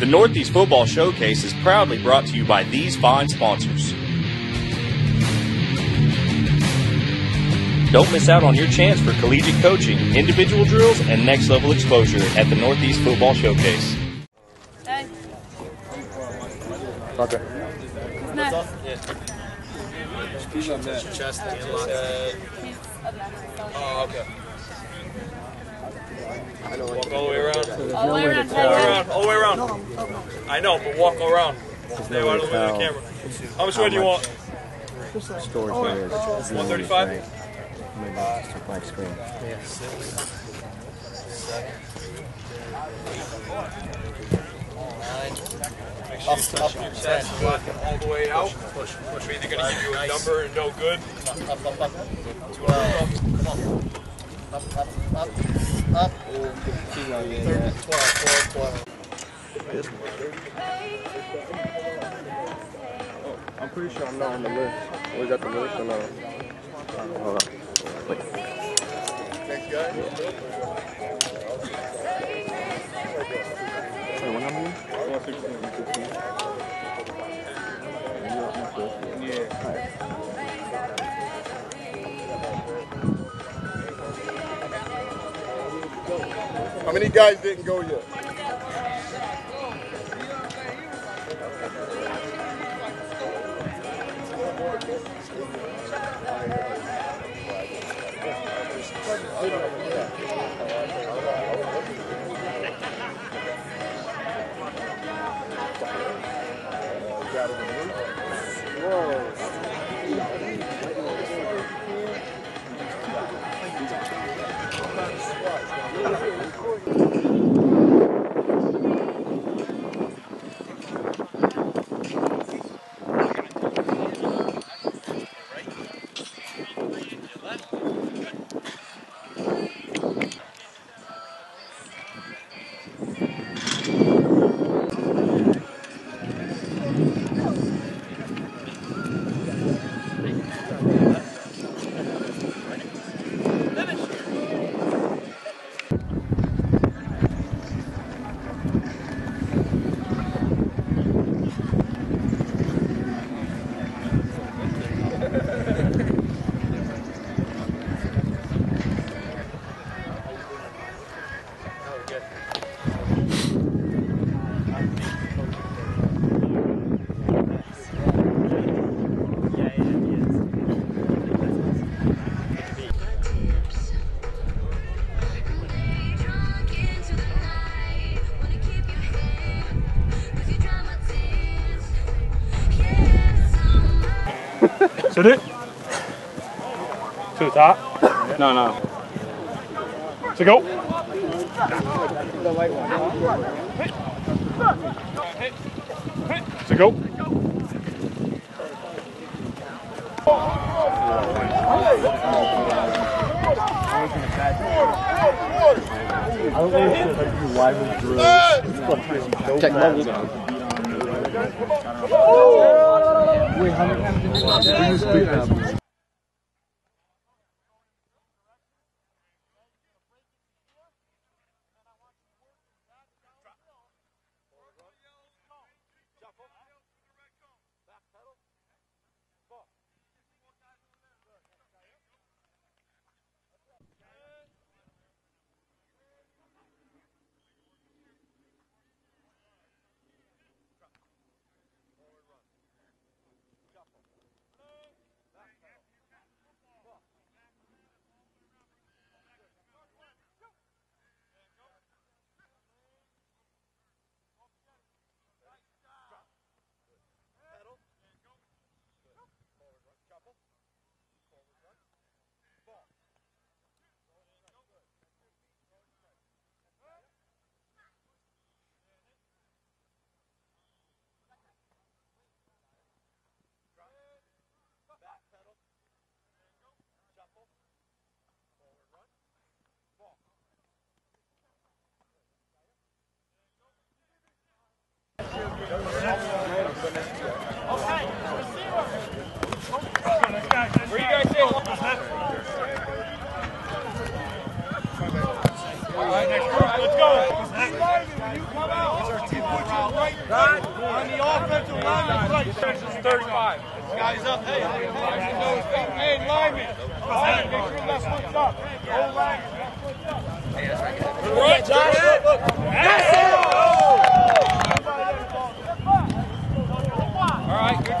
The Northeast Football Showcase is proudly brought to you by these fine sponsors. Don't miss out on your chance for collegiate coaching, individual drills, and next level exposure at the Northeast Football Showcase. Hey, Okay. who's next? He's on that. Chest and He's up next. Oh, okay. Walk all the way around. All the way around. All the way around. All the way around. I know, but walk around. Stay out of the way of the camera. How much weight do you want? Storage areas. 135? Maybe just a blank screen. Make sure you touch your chest and lock it all the way out. We're either going to give you a number and no good. I'm pretty sure I'm not on the list. Was that the list or no? Hold on. Wait. Next guy. Wait, what number? How many guys didn't go yet? Good. Sit it. To the top. No, no. To go. The white one. Go. I don't know if it's like your live drills. Technology. Wait, how many? We just beat them. The offensive line, that's right. This is 35. Guys up. Hey, hey, lineman. Hey, make sure that's what's up. Hold line. Right, Josh. Look, look. All right, good